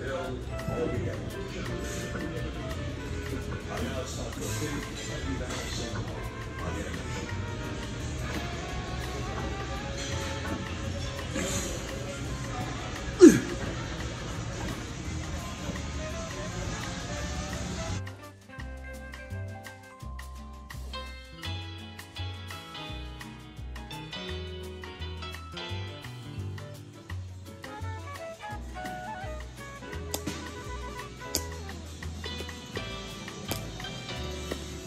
build all the energy. I know it's not complete, you balance it all on energy.